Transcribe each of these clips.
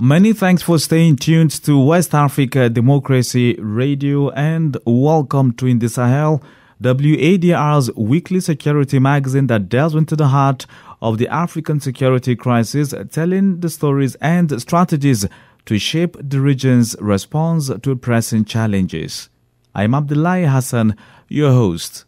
Many thanks for staying tuned to West Africa Democracy Radio and welcome to In the Sahel, WADR's weekly security magazine that delves into the heart of the African security crisis, telling the stories and strategies to shape the region's response to pressing challenges. I'm Abdullahi Hassan, your host.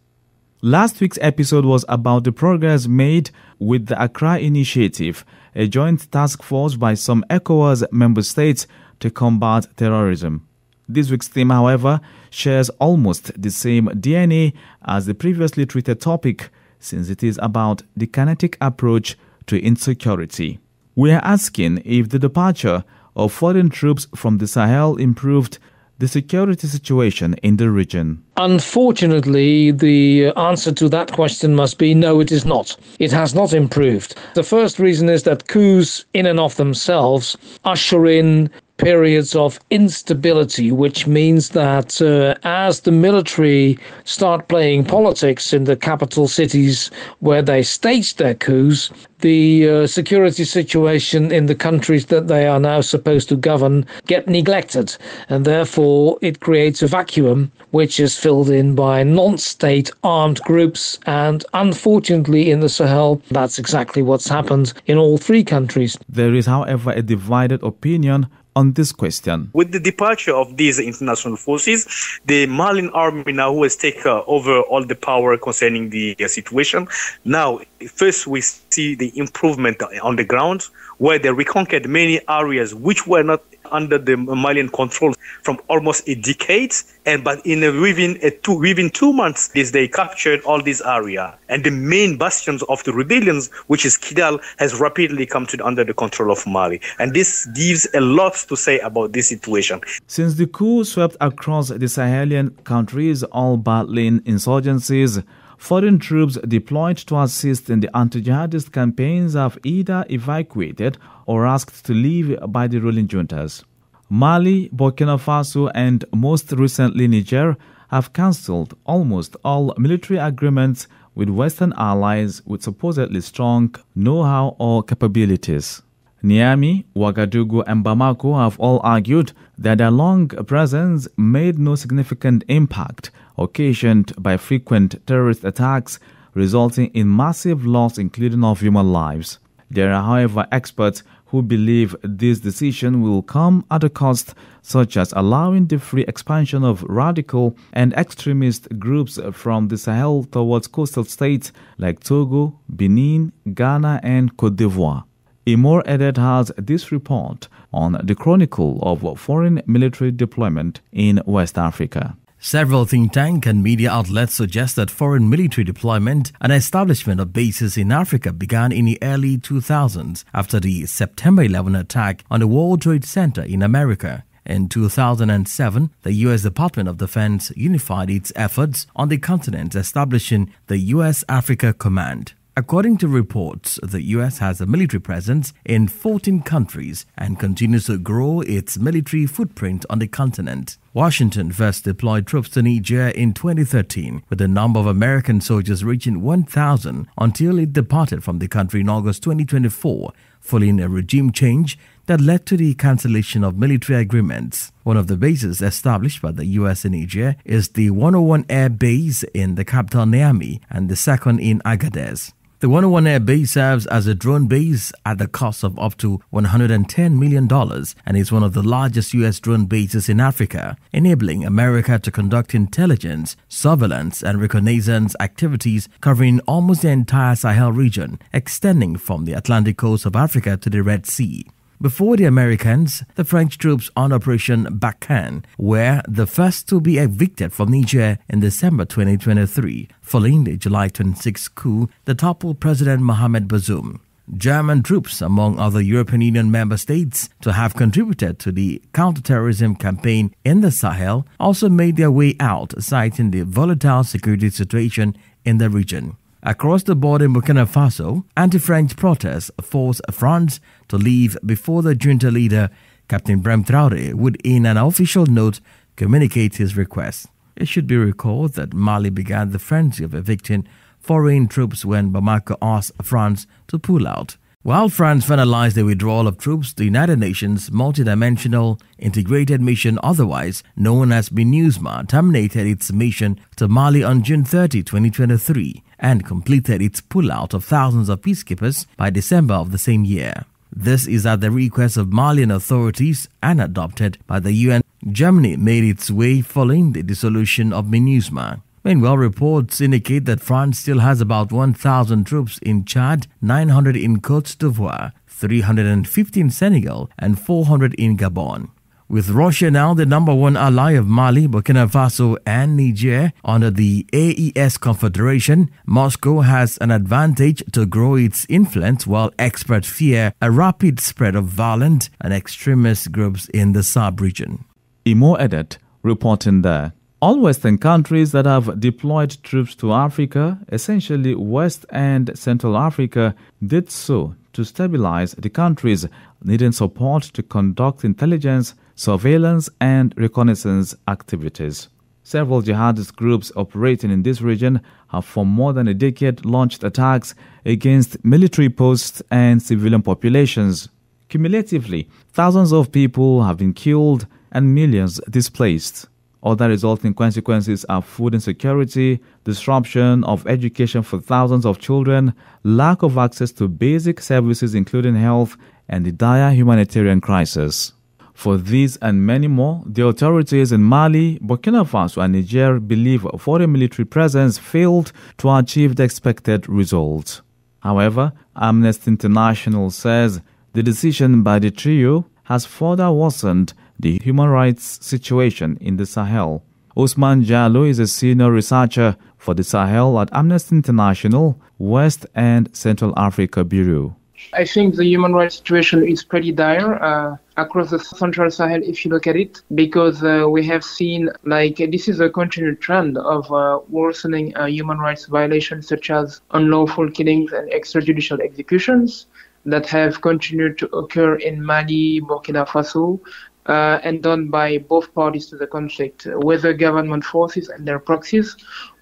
Last week's episode was about the progress made with the Accra Initiative, a joint task force by some ECOWAS member states to combat terrorism. This week's theme, however, shares almost the same DNA as the previously treated topic, since it is about the kinetic approach to insecurity. We are asking if the departure of foreign troops from the Sahel improved the security situation in the region? Unfortunately, the uh, answer to that question must be no, it is not. It has not improved. The first reason is that coups, in and of themselves, usher in periods of instability, which means that uh, as the military start playing politics in the capital cities where they stage their coups, the uh, security situation in the countries that they are now supposed to govern get neglected, and therefore it creates a vacuum which is filled in by non-state armed groups. And unfortunately, in the Sahel, that's exactly what's happened in all three countries. There is, however, a divided opinion on this question. With the departure of these international forces, the Malian army now has taken over all the power concerning the uh, situation. Now, first we see the improvement on the ground where they reconquered many areas which were not under the Malian control from almost a decade. And but in a, within a two within two months, this they captured all this area. And the main bastions of the rebellions, which is Kidal, has rapidly come to under the control of Mali. And this gives a lot to say about this situation. Since the coup swept across the Sahelian countries, all battling insurgencies, Foreign troops deployed to assist in the anti-jihadist campaigns have either evacuated or asked to leave by the ruling juntas. Mali, Burkina Faso, and most recently Niger have cancelled almost all military agreements with Western allies with supposedly strong know-how or capabilities. Niamey, Ouagadougou, and Bamako have all argued that their long presence made no significant impact occasioned by frequent terrorist attacks resulting in massive loss including of human lives. There are however experts who believe this decision will come at a cost such as allowing the free expansion of radical and extremist groups from the Sahel towards coastal states like Togo, Benin, Ghana and Cote d'Ivoire. Imo Edet has this report on the chronicle of foreign military deployment in West Africa. Several think tank and media outlets suggest that foreign military deployment and establishment of bases in Africa began in the early 2000s after the September 11 attack on the World Trade Center in America. In 2007, the U.S. Department of Defense unified its efforts on the continent, establishing the U.S. Africa Command. According to reports, the US has a military presence in 14 countries and continues to grow its military footprint on the continent. Washington first deployed troops to Niger in 2013, with the number of American soldiers reaching 1,000 until it departed from the country in August 2024, following a regime change that led to the cancellation of military agreements. One of the bases established by the US in Niger is the 101 Air Base in the capital Niamey and the second in Agadez. The 101 Air Base serves as a drone base at the cost of up to $110 million and is one of the largest U.S. drone bases in Africa, enabling America to conduct intelligence, surveillance, and reconnaissance activities covering almost the entire Sahel region, extending from the Atlantic coast of Africa to the Red Sea. Before the Americans, the French troops on Operation Barkhane were the first to be evicted from Niger in December 2023, following the July 26 coup that toppled President Mohamed Bazoum. German troops, among other European Union member states, to have contributed to the counterterrorism campaign in the Sahel, also made their way out, citing the volatile security situation in the region. Across the border in Burkina Faso, anti-French protests forced France to leave before the junta leader, Captain Ibrahim Traore, would in an official note communicate his request. It should be recalled that Mali began the frenzy of evicting foreign troops when Bamako asked France to pull out. While France finalized the withdrawal of troops, the United Nations Multidimensional Integrated Mission, otherwise known as MINUSMA, terminated its mission to Mali on June 30, 2023, and completed its pullout of thousands of peacekeepers by December of the same year. This is at the request of Malian authorities and adopted by the UN. Germany made its way following the dissolution of MINUSMA. Meanwhile, reports indicate that France still has about 1,000 troops in Chad, 900 in Cote d'Ivoire, 350 in Senegal, and 400 in Gabon. With Russia now the number one ally of Mali, Burkina Faso, and Niger under the AES Confederation, Moscow has an advantage to grow its influence while experts fear a rapid spread of violent and extremist groups in the sub region. Imo Edet reporting there. All Western countries that have deployed troops to Africa, essentially West and Central Africa, did so to stabilize the countries needing support to conduct intelligence, surveillance, and reconnaissance activities. Several jihadist groups operating in this region have for more than a decade launched attacks against military posts and civilian populations. Cumulatively, thousands of people have been killed and millions displaced. Other resulting consequences are food insecurity, disruption of education for thousands of children, lack of access to basic services including health, and the dire humanitarian crisis. For these and many more, the authorities in Mali, Burkina Faso, and Niger believe a foreign military presence failed to achieve the expected results. However, Amnesty International says the decision by the trio has further worsened the human rights situation in the Sahel. Ousmane Diallo is a senior researcher for the Sahel at Amnesty International West and Central Africa Bureau. I think the human rights situation is pretty dire uh, across the Central Sahel if you look at it, because uh, we have seen like this is a continued trend of uh, worsening uh, human rights violations such as unlawful killings and extrajudicial executions that have continued to occur in Mali, Burkina Faso, uh, and done by both parties to the conflict, whether government forces and their proxies,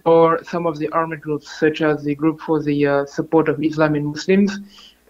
or some of the armed groups, such as the Group for the uh, Support of Islam and Muslims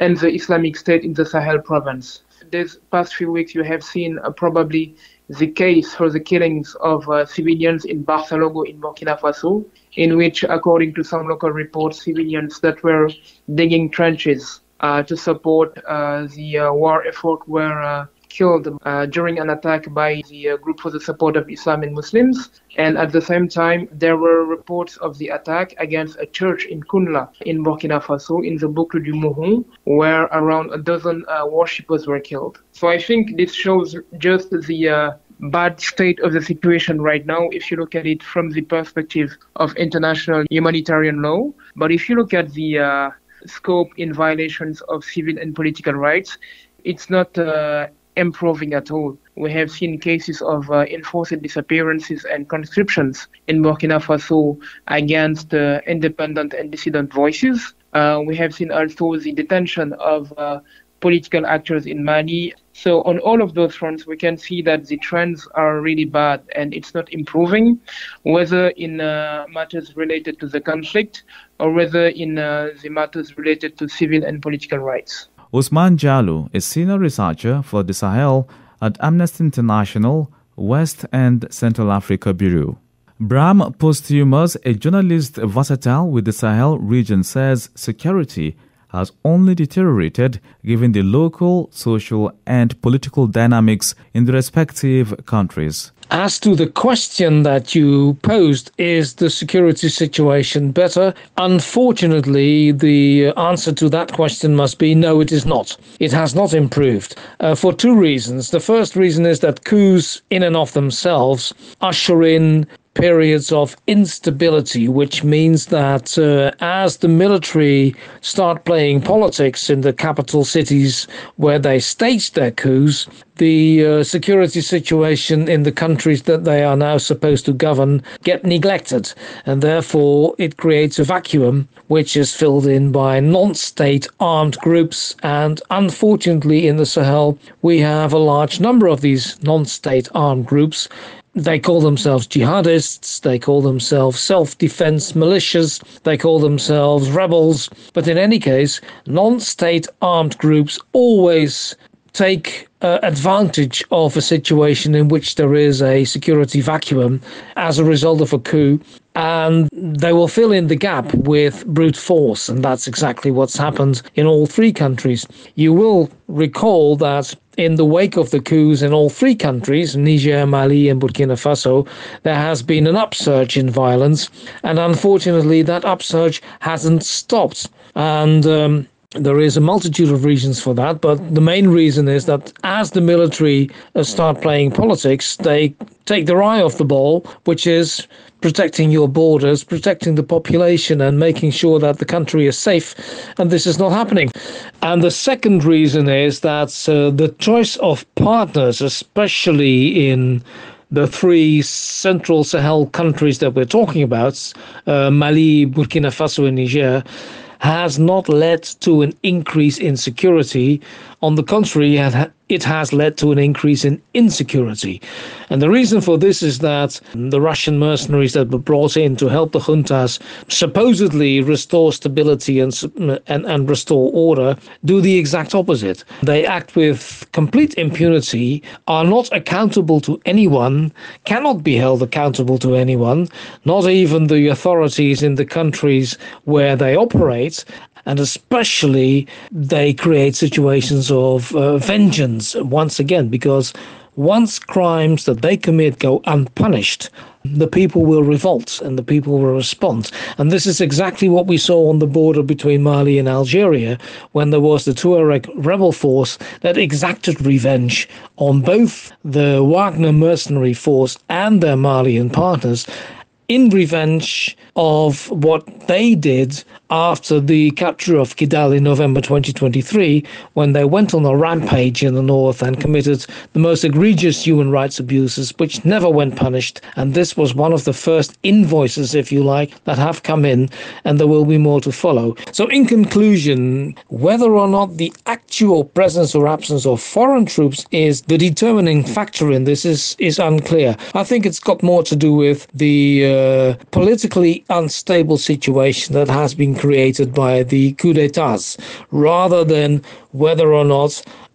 and the Islamic State in the Sahel province. These past few weeks, you have seen uh, probably the case for the killings of uh, civilians in Barsalogho in Burkina Faso, in which, according to some local reports, civilians that were digging trenches uh, to support uh, the uh, war effort were killed uh, during an attack by the uh, Group for the Support of Islam and Muslims. And at the same time, there were reports of the attack against a church in Kounla in Burkina Faso in the Boucle du Mouhoun, where around a dozen uh, worshippers were killed. So I think this shows just the uh, bad state of the situation right now if you look at it from the perspective of international humanitarian law. But if you look at the uh, scope in violations of civil and political rights, it's not uh, improving at all. We have seen cases of uh, enforced disappearances and conscriptions in Burkina Faso against uh, independent and dissident voices. Uh, we have seen also the detention of uh, political actors in Mali. So, on all of those fronts, we can see that the trends are really bad and it's not improving, whether in uh, matters related to the conflict or whether in uh, the matters related to civil and political rights. Ousmane Diallo is senior researcher for the Sahel at Amnesty International West and Central Africa Bureau. Bram Posthumus, a journalist versatile with the Sahel region, says security has only deteriorated given the local, social, and political dynamics in the respective countries. As to the question that you posed, is the security situation better? Unfortunately, the answer to that question must be no, it is not. It has not improved uh, for two reasons. The first reason is that coups, in and of themselves, usher in periods of instability, which means that uh, as the military start playing politics in the capital cities where they stage their coups, the uh, security situation in the countries that they are now supposed to govern get neglected. And therefore, it creates a vacuum which is filled in by non state armed groups. And unfortunately, in the Sahel, we have a large number of these non state armed groups they call themselves jihadists, they call themselves self defense militias, they call themselves rebels. But in any case, non state armed groups always take uh, advantage of a situation in which there is a security vacuum as a result of a coup and they will fill in the gap with brute force and that's exactly what's happened in all three countries. You will recall that in the wake of the coups in all three countries, Niger, Mali, and Burkina Faso, there has been an upsurge in violence. And unfortunately, that upsurge hasn't stopped. And um, there is a multitude of reasons for that, but the main reason is that as the military uh, start playing politics, they take their eye off the ball, which is protecting your borders, protecting the population, and making sure that the country is safe. And this is not happening. And the second reason is that uh, the choice of partners, especially in the three central Sahel countries that we're talking about uh, Mali, Burkina Faso, and Niger has not led to an increase in security. On the contrary, it has led to an increase in insecurity. And the reason for this is that the Russian mercenaries that were brought in to help the juntas supposedly restore stability and, and, and restore order do the exact opposite. They act with complete impunity, are not accountable to anyone, cannot be held accountable to anyone, not even the authorities in the countries where they operate, and especially they create situations of uh, vengeance once again because once crimes that they commit go unpunished, the people will revolt and the people will respond. And this is exactly what we saw on the border between Mali and Algeria when there was the Tuareg rebel force that exacted revenge on both the Wagner mercenary force and their Malian partners in revenge of what they did after the capture of Kidal in November 2023, when they went on a rampage in the north and committed the most egregious human rights abuses, which never went punished. And this was one of the first invoices, if you like, that have come in, and there will be more to follow. So, in conclusion, whether or not the actual presence or absence of foreign troops is the determining factor in this is, is unclear. I think it's got more to do with the uh, politically unstable situation that has been created by the coup d'etats, rather than whether or not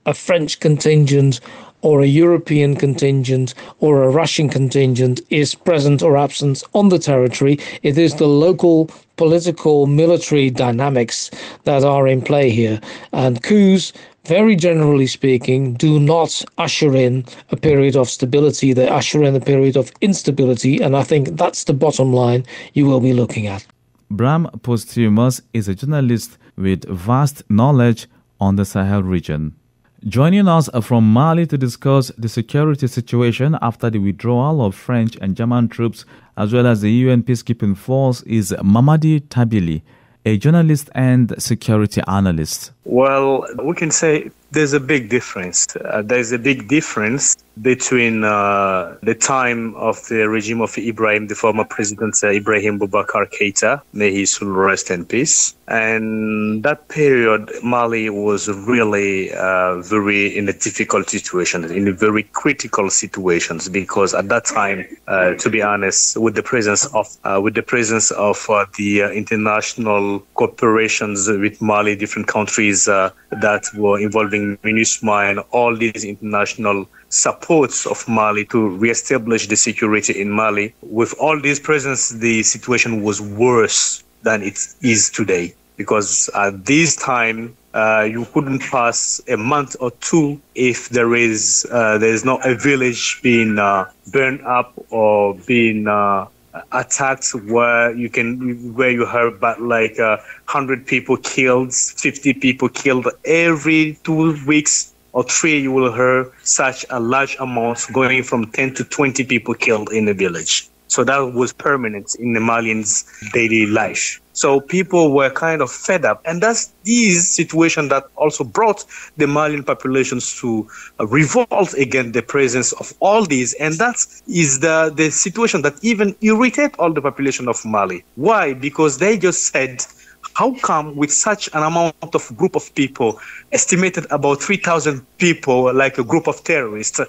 a French contingent or a European contingent or a Russian contingent is present or absent on the territory. It is the local political military dynamics that are in play here. And coups, very generally speaking, do not usher in a period of stability. They usher in a period of instability. And I think that's the bottom line you will be looking at. Bram Posthumus is a journalist with vast knowledge on the Sahel region. Joining us from Mali to discuss the security situation after the withdrawal of French and German troops, as well as the UN peacekeeping force, is Mamadi Tabili, a journalist and security analyst. Well, we can say there's a big difference. Uh, there's a big difference between uh, the time of the regime of Ibrahim, the former president uh, Ibrahim Boubacar Keita, may he soon rest in peace. And that period, Mali was really uh, very in a difficult situation, in a very critical situations, because at that time, uh, to be honest, with the presence of uh, with the presence of the international corporations with Mali, different countries that were involving MINUSMA and all these international supports of Mali to reestablish the security in Mali. With all these presence, the situation was worse than it is today because at this time uh, you couldn't pass a month or two if there is uh, there is not a village being uh, burned up or being uh, attacked where you can where you heard about like uh, 100 people killed 50 people killed every two weeks or three, you will hear such a large amount going from 10 to 20 people killed in the village. So that was permanent in the Malians' daily life. So people were kind of fed up. And that's this situation that also brought the Malian populations to uh, revolt against the presence of all these. And that is the, the situation that even irritate all the population of Mali. Why? Because they just said, how come with such an amount of group of people, estimated about 3,000 people, like a group of terrorists,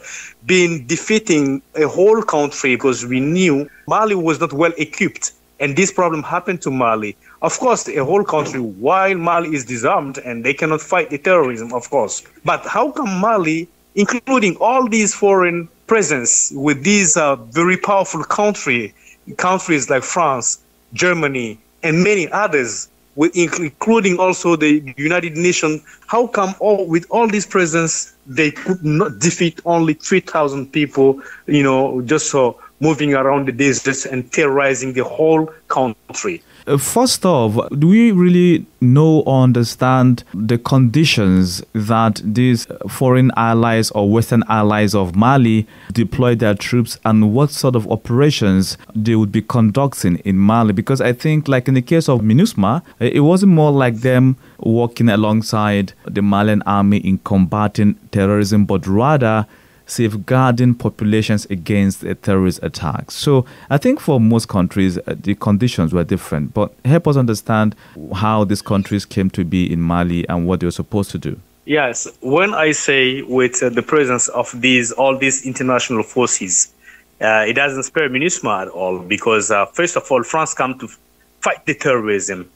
being defeating a whole country because we knew Mali was not well equipped. And this problem happened to Mali. Of course, a whole country, while Mali is disarmed and they cannot fight the terrorism, of course. But how come Mali, including all these foreign presence with these uh, very powerful country, countries like France, Germany, and many others, with including also the United Nations, how come all with all these presence they could not defeat only 3,000 people, you know, just so moving around the deserts and terrorizing the whole country? Uh, first off, do we really know or understand the conditions that these foreign allies or Western allies of Mali deploy their troops and what sort of operations they would be conducting in Mali? Because I think, like in the case of MINUSMA, it wasn't more like them working alongside the Malian army in combating terrorism, but rather safeguarding populations against a terrorist attacks. So I think for most countries, uh, the conditions were different. But help us understand how these countries came to be in Mali and what they were supposed to do. Yes, when I say with uh, the presence of these all these international forces, uh, it doesn't spare MINUSMA at all because uh, first of all, France come to fight the terrorism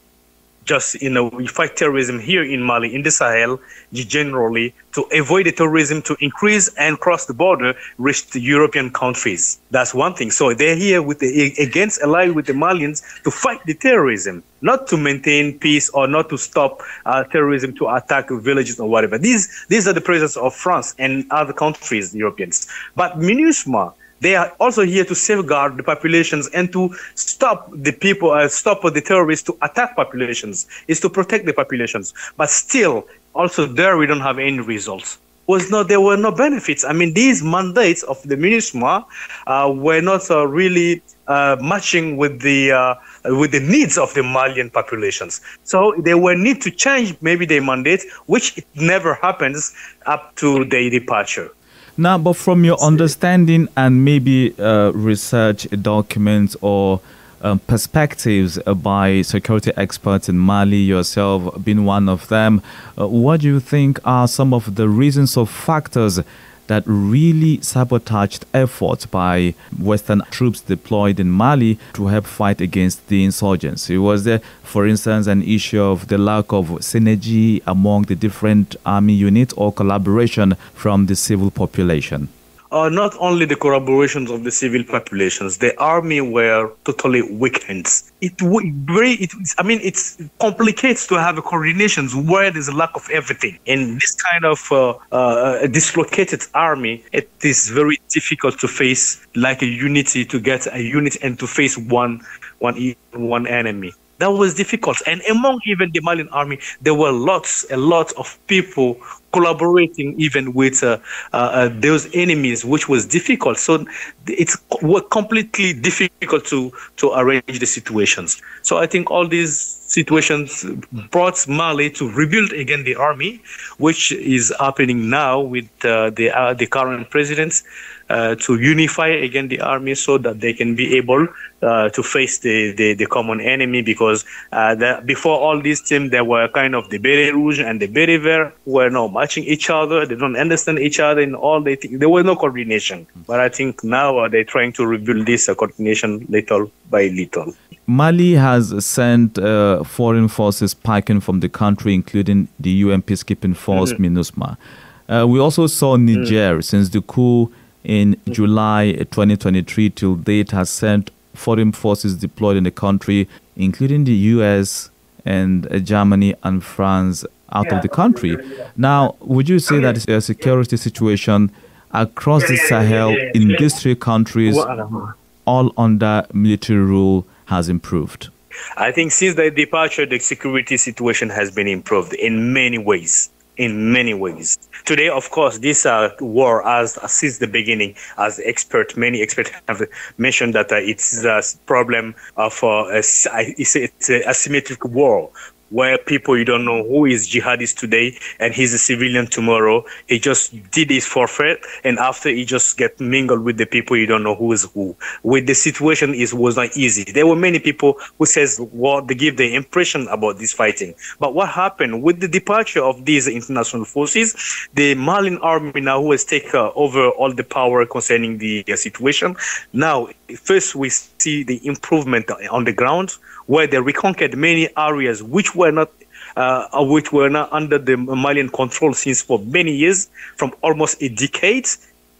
just you know we fight terrorism here in Mali in the Sahel generally to avoid the terrorism to increase and cross the border reach the European countries. That's one thing. So they're here with the against allied with the Malians to fight the terrorism, not to maintain peace or not to stop uh, terrorism to attack villages or whatever. These these are the presence of France and other countries, Europeans. But MINUSMA they are also here to safeguard the populations and to stop the people, uh, stop the terrorists to attack populations, is to protect the populations. But still, also there we don't have any results. Was no, there were no benefits. I mean, these mandates of the MINUSMA uh, were not uh, really uh, matching with the uh, with the needs of the Malian populations. So they were need to change maybe their mandate, which never happens up to their departure. Now, but from your understanding and maybe uh, research documents or um, perspectives by security experts in Mali, yourself being one of them, uh, what do you think are some of the reasons or factors that really sabotaged efforts by Western troops deployed in Mali to help fight against the insurgency? Was there, for instance, an issue of the lack of synergy among the different army units or collaboration from the civil population? Uh, not only the collaborations of the civil populations, the army were totally weakened. It very, it, I mean, it complicates to have a coordinations where there's a lack of everything. In this kind of uh, uh, dislocated army, it is very difficult to face like a unity to get a unit and to face one, one, one enemy that was difficult. And among even the Malian army, there were lots, a lot of people collaborating even with uh, uh, uh, those enemies, which was difficult. So it's completely difficult to to arrange the situations. So I think all these situations brought Mali to rebuild again the army, which is happening now with uh, the uh, the current presidents uh, to unify again the army so that they can be able to face the, the, the, common enemy because the, before all these teams there were kind of the Beret Rouge and the Beret Vert were not matching each other they don't understand each other and all they think there was no coordination but I think now uh, they're trying to rebuild this uh, coordination little by little. Mali has sent uh, foreign forces packing from the country including the UN peacekeeping force mm-hmm. MINUSMA. we also saw Niger mm. since the coup in July 2023 till date has sent foreign forces deployed in the country, including the US and uh, Germany and France out of the country. Now, would you say that the security situation across the Sahel in these three countries, all under military rule, has improved? I think since the departure, the security situation has been improved in many ways in many ways. Today, of course, this uh, war, as since the beginning, as expert, many experts have mentioned that uh, it's a problem of uh, a, it's, a, it's a asymmetric war where people you don't know who is jihadist today and he's a civilian tomorrow. He just did his forfeit and after he just get mingled with the people you don't know who is who. With the situation is was not easy. There were many people who says well they give the impression about this fighting. But what happened with the departure of these international forces, the Malian army now who has taken over all the power concerning the situation. Now first we see the improvement on the ground where they reconquered many areas which were not uh, which were not under the Malian control since for many years, from almost a decade.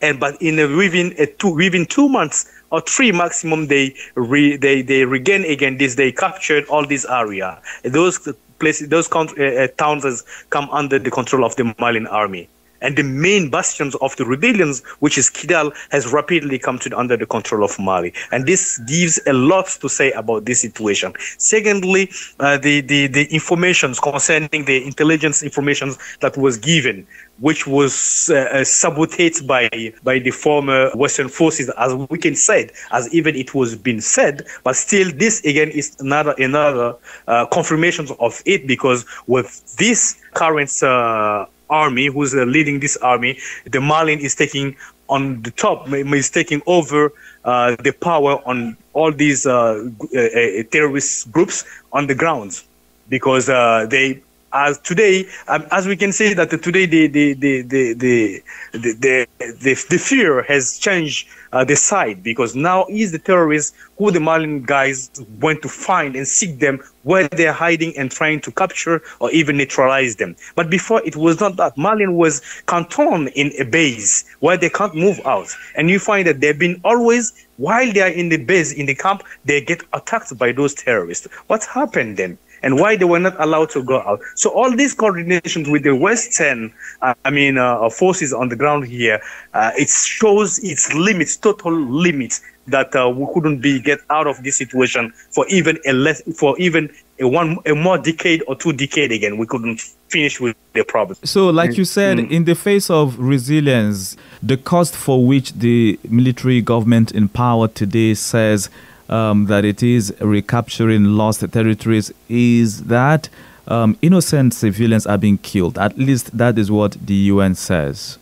And but in a, within a two within two months or three maximum, they re, they they regain again this. They captured all this area. Those places, those uh, uh, towns has come under the control of the Malian army and the main bastions of the rebellions, which is Kidal, has rapidly come to under the control of Mali. And this gives a lot to say about this situation. Secondly, uh, the, the, the informations concerning the intelligence information that was given, which was uh, uh, by, by the former Western forces, as we can say, as even it was been said, but still this again is another, another uh, confirmation of it because with this current uh, army, who's uh, leading this army, the Malin is taking on the top, is taking over uh, the power on all these uh, uh, uh terrorist groups on the ground because they as today, um, as we can say that today the the the the the the, the, the fear has changed uh, the side because now is the terrorists who the Malian guys went to find and seek them where they're hiding and trying to capture or even neutralize them. But before it was not that. Malian was cantoned in a base where they can't move out. And you find that they've been always, while they are in the base, in the camp, they get attacked by those terrorists. What happened then? And why they were not allowed to go out. So all these coordinations with the Western, uh, I mean, uh, forces on the ground here, uh, it shows its limits, total limits that uh, we couldn't be get out of this situation for even a less, for even a one, a more decade or two decade again. We couldn't finish with the problem. So, like you said, mm. in the face of resilience, the cost for which the military government in power today says um, that it is recapturing lost territories is that um, innocent civilians are being killed. At least that is what the UN says.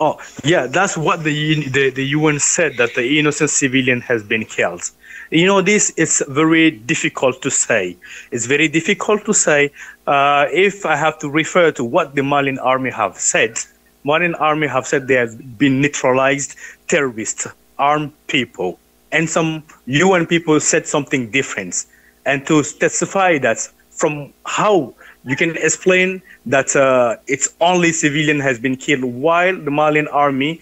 Oh, yeah, that's what the, the, the UN said that the innocent civilian has been killed. You know, this is very difficult to say. It's very difficult to say. Uh, if I have to refer to what the Malian army have said, Malian army have said they have been neutralized terrorists, armed people and some UN people said something different. And to testify that from how you can explain that uh, it's only civilian has been killed while the Malian army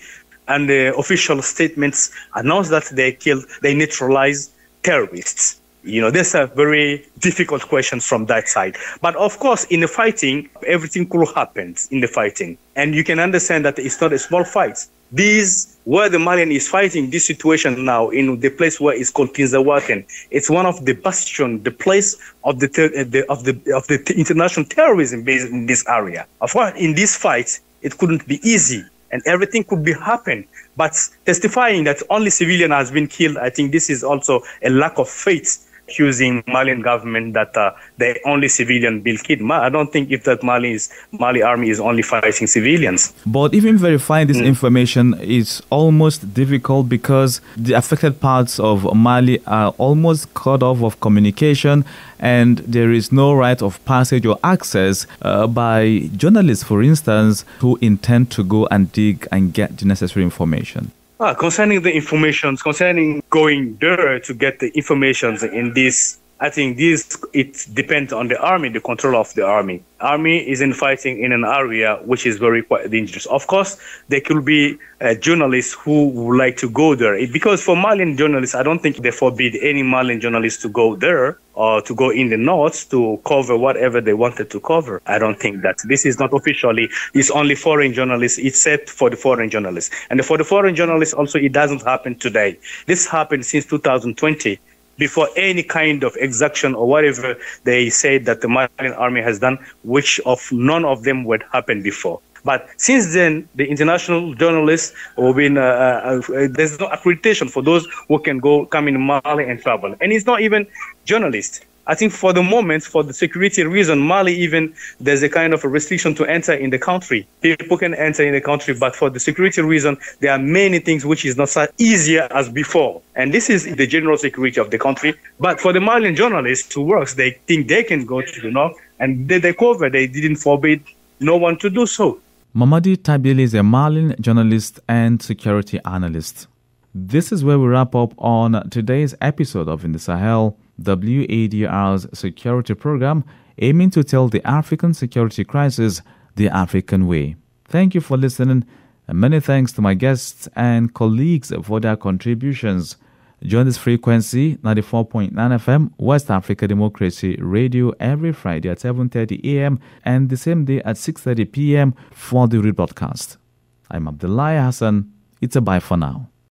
and the official statements announce that they killed, they neutralized terrorists. You know, these are very difficult questions from that side. But of course, in the fighting, everything could happen in the fighting. And you can understand that it's not a small fight. These, where the Malian is fighting this situation now in the place where it's called Tinzaouaten, it's one of the bastion, the place of the, the of the of the international terrorism based in this area. Of course, in this fight, it couldn't be easy, and everything could be happen. But testifying that only civilian has been killed, I think this is also a lack of faith accusing Malian government that uh, the only civilian bill killed. I don't think if that Mali is Mali army is only fighting civilians. But even verifying this mm. information is almost difficult because the affected parts of Mali are almost cut off of communication and there is no right of passage or access uh, by journalists, for instance, who intend to go and dig and get the necessary information. Ah, concerning the information, concerning going there to get the information in this, I think this it depends on the army, the control of the army army isn't fighting in an area which is very quite dangerous. Of course, there could be uh, journalists who would like to go there because for Malian journalists, I don't think they forbid any Malian journalists to go there or to go in the north to cover whatever they wanted to cover. I don't think that this is not officially. It's only foreign journalists. It's set for the foreign journalists, and for the foreign journalists also, it doesn't happen today. This happened since 2020 before any kind of exaction or whatever they said that the Malian army has done, which of none of them would happen before. But since then, the international journalists have been, uh, uh, uh, there's no accreditation for those who can go come in Mali and travel. And it's not even journalists. I think for the moment, for the security reason, Mali even there's a kind of a restriction to enter in the country. People can enter in the country, but for the security reason, there are many things which is not so easier as before. And this is the general security of the country. But for the Malian journalists who works, they think they can go to the north, and they, they cover. They didn't forbid no one to do so. Mamadi Tabil is a Malian journalist and security analyst. This is where we wrap up on today's episode of In the Sahel. WADR's security program aiming to tell the African security crisis the African way. Thank you for listening, and many thanks to my guests and colleagues for their contributions. Join this frequency 94.9 FM West Africa Democracy Radio every Friday at 7:30 a.m. and the same day at 6:30 p.m. for the rebroadcast. I'm Abdullahi Hassan. It's a bye for now.